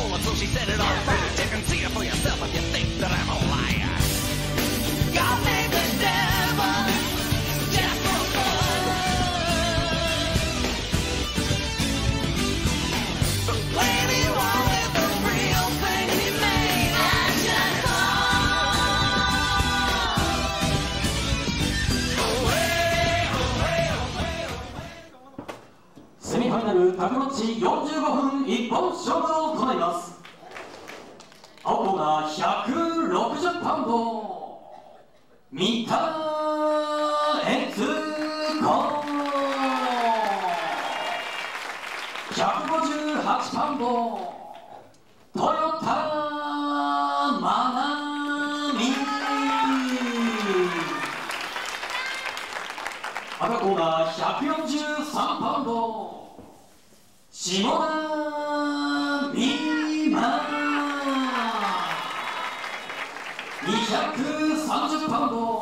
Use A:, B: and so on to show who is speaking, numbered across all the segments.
A: cola, so she said it all. You can see it for yourself if you think.
B: ち45分一本勝負を行います。青コーナー160パウンド。三田悦子158パウンド。トヨタマナミ。赤コーナー143パウンド。下田美馬230パウンド。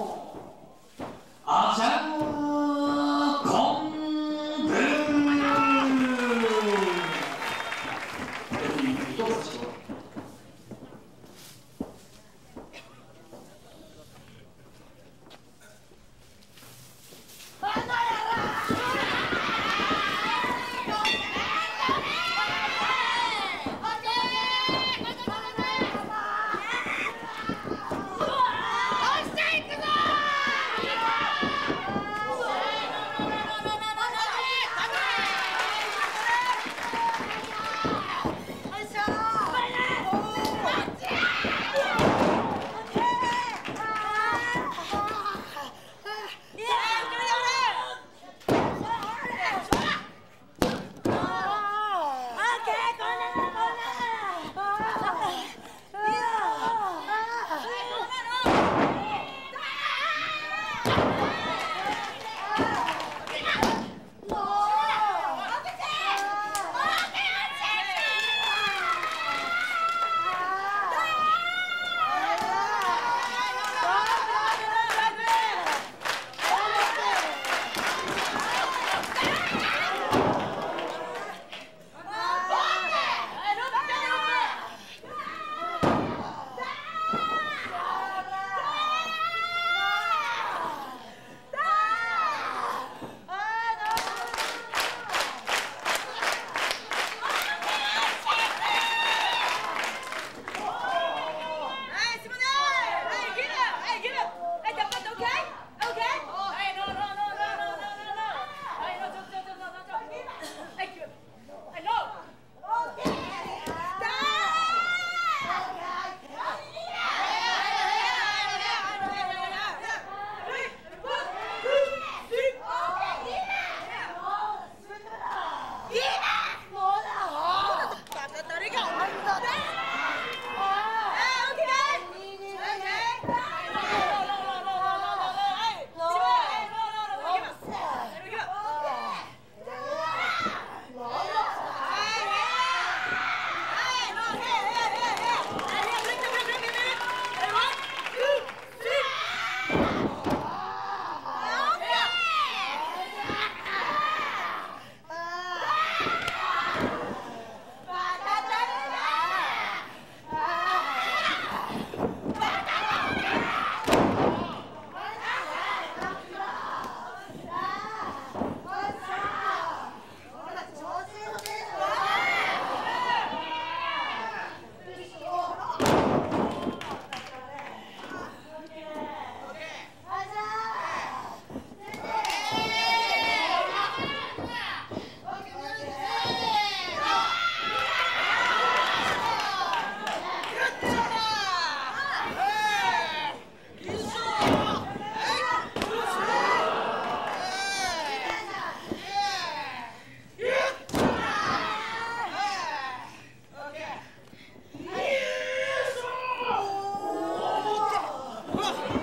C: Oh!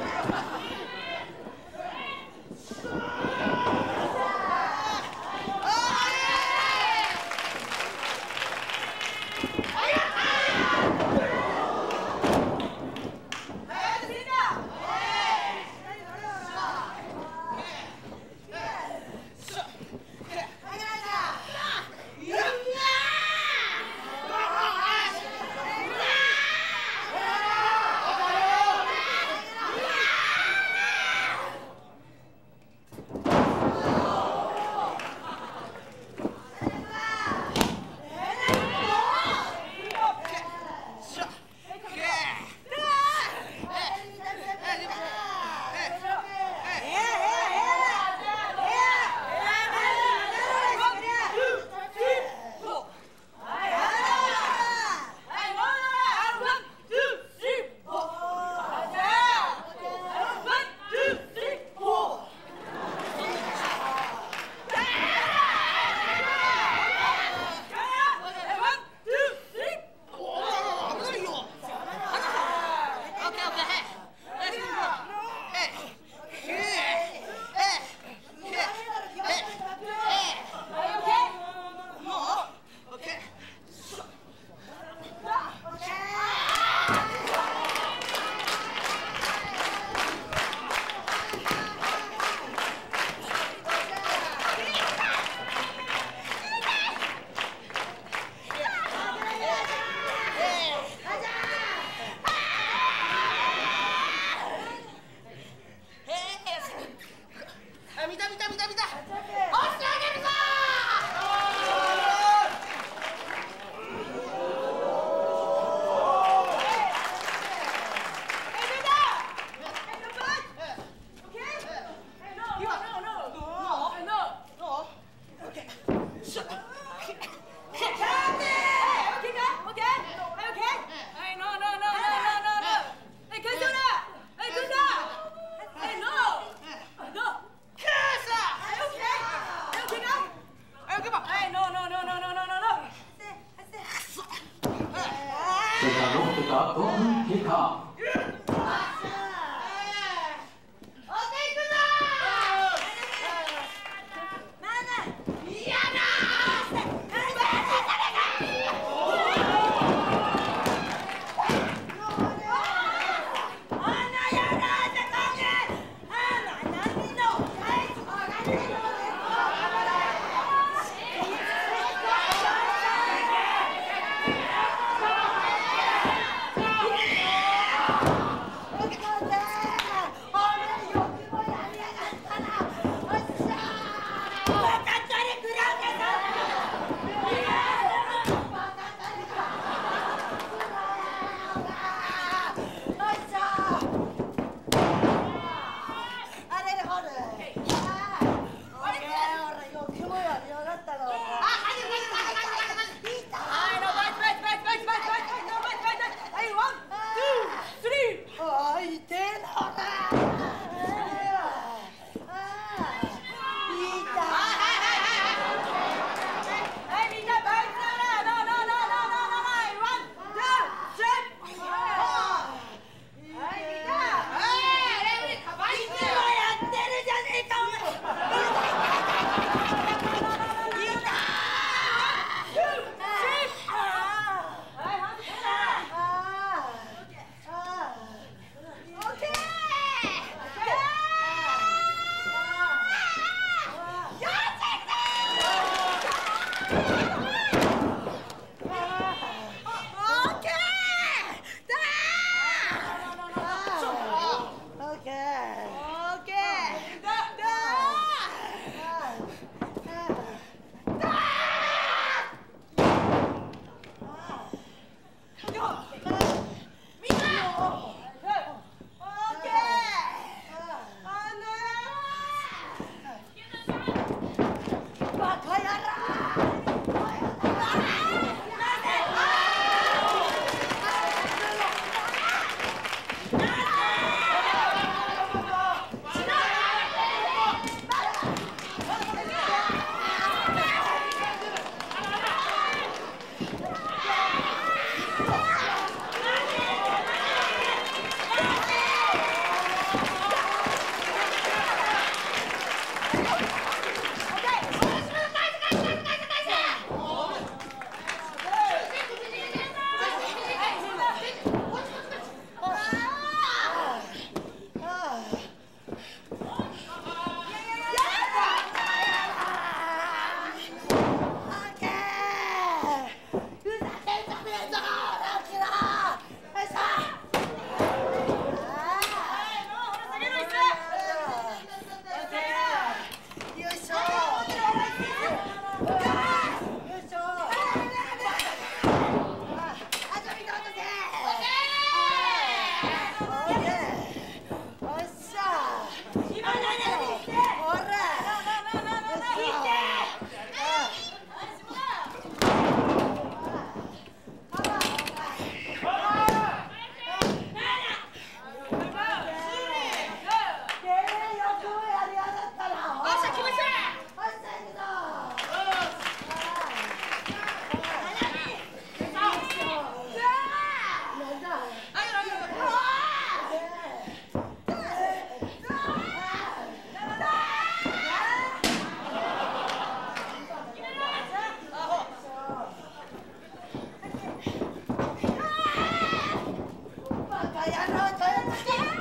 C: Stern!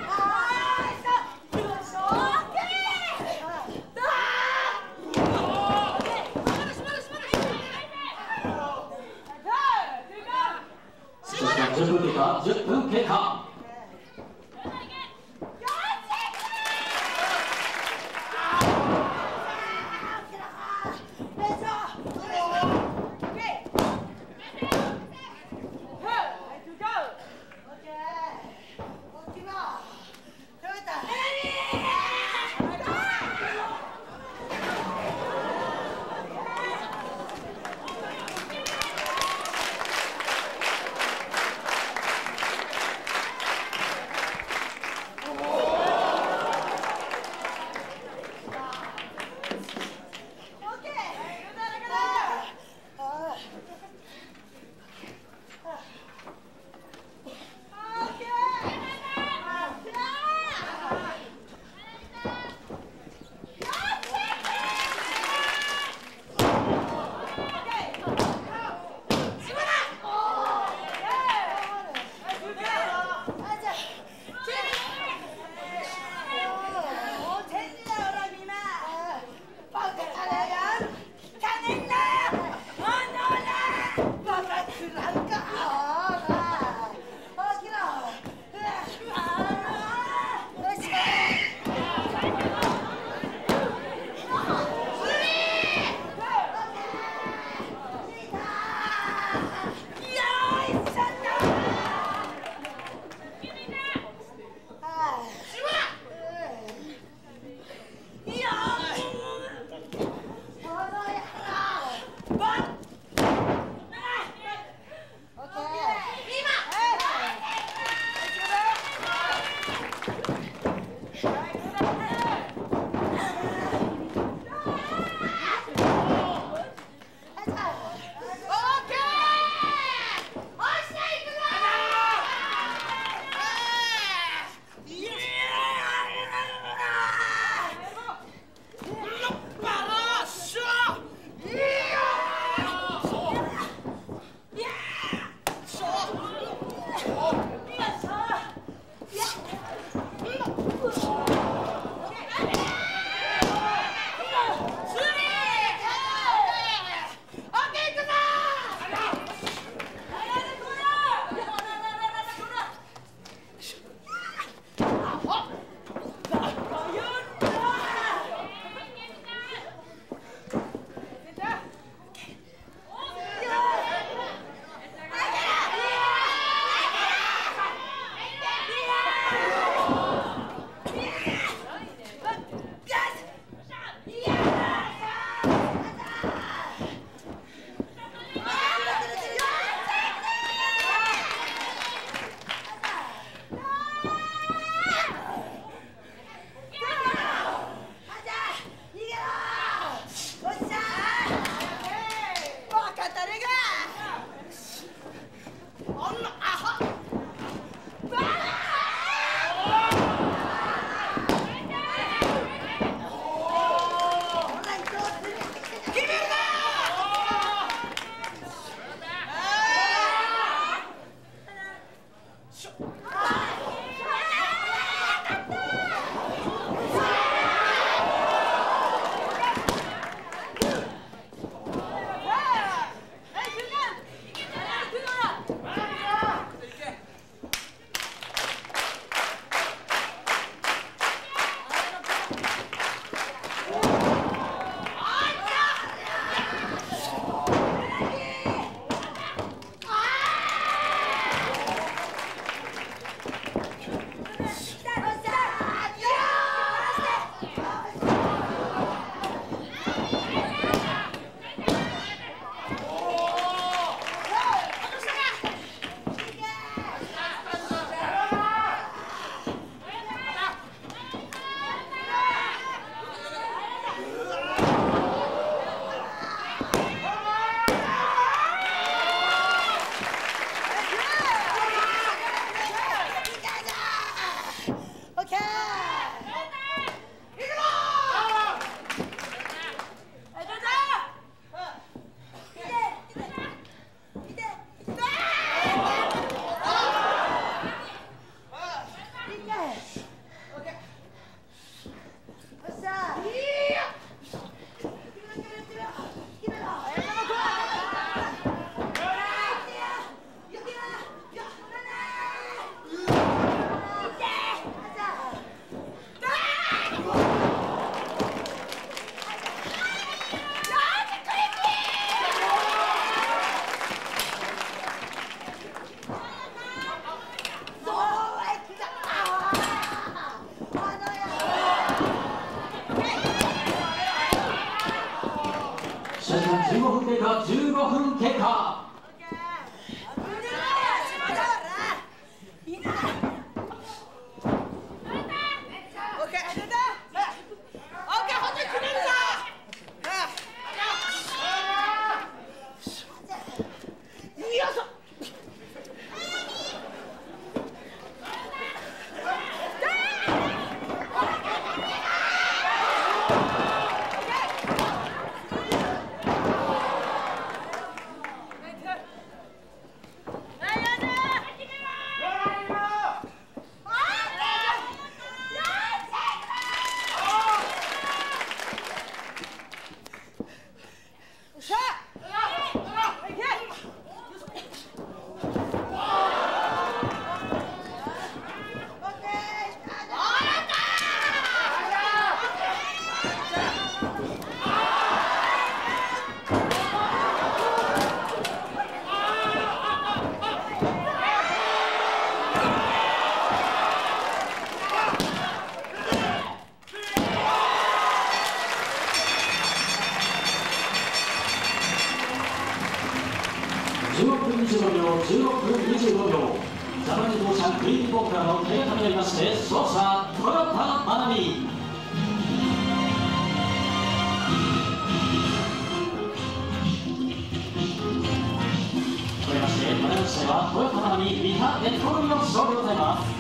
B: してはトヨタマナミ三田ネット組の勝利でございます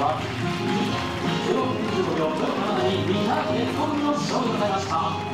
B: は0.25秒0 7に200でコンビの勝利でございました